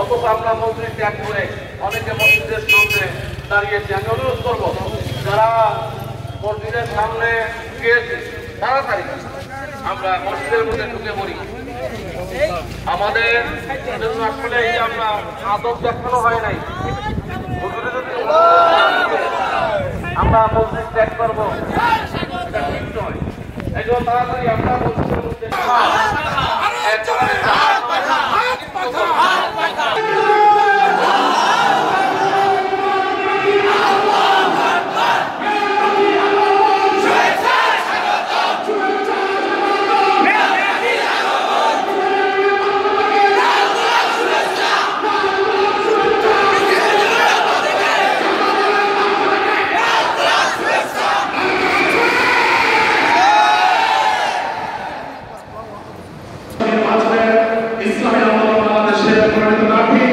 অথচ আমরা মসজিদ ত্যাগ করে অনেকে মসজিদের সামনে দাঁড়িয়েছি আমি অনুরোধ করব যারা মসজিদের সামনে গিয়েছি। তাড়াতাড়ি আমরা মসজিদের মধ্যে ঢুকে পড়ি আমাদের জন্য আসলে এই আমরা আদব দেখানো হয় নাই আমরা মসজিদ ত্যাগ করব। এই জন্য তাড়াতাড়ি আমরা মসজিদের মধ্যে ইসলামী আন্দোলন বাংলাদেশের পরিণত প্রার্থী